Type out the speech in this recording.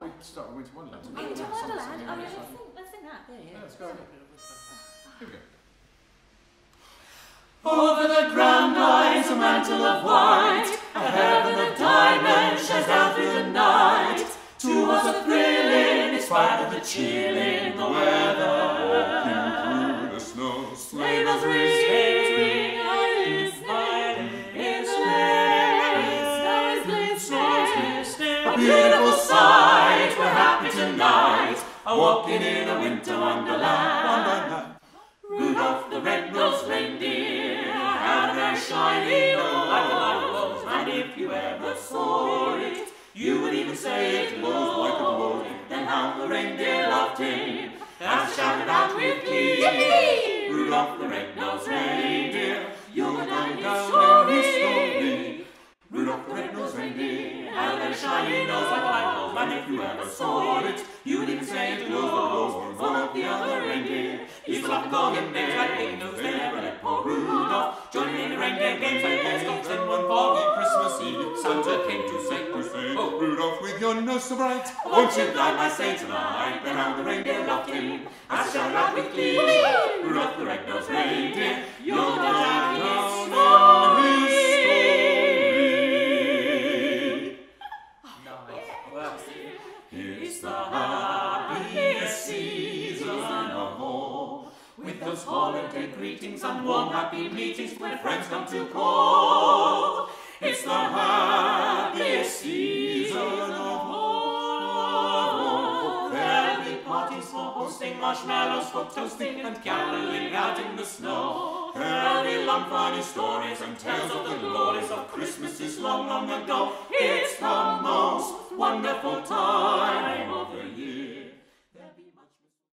We start with Winter Wonderland. Winter Something Wonderland. Oh, yeah, let's sing, let's sing that. Yeah, Yeah, yeah. let's go. Here we go. Over the grand lines a mantle of white, a heaven of diamonds shines down through the night. To us a thrilling, in spite of the chill in the weather. Through the snow, Sleigh bells ring, violin in sleigh, snow is glistening. A beautiful walking in a winter wonderland. Rudolph the red-nosed reindeer had a very shiny nose and if you ever saw it, you would even say it glows like a glow. Then how the reindeer loved him, and shouted out with glee, Rudolph the red-nosed reindeer, you're the daddy story. Rudolph the red-nosed reindeer had a very shiny nose like a light and if you ever saw it, you would The golden bears like big nose, they never poor Rudolph join in the reindeer games like stopped Then one foggy Christmas Eve, Santa came to say, to say, Oh. Rudolph, with your nose so bright, Won't you guide my saint tonight? Then how the reindeer loved him, as shall out with glee. Rudolph the red-nosed reindeer, you're the daddy story. It's the happiest season of all, holiday greetings and warm happy meetings where friends come to call. It's the happiest season of all. There'll be parties for hosting, marshmallows for toasting, and caroling out in the snow. There'll be long funny stories and tales of the glories of Christmases long, long ago. It's the most wonderful time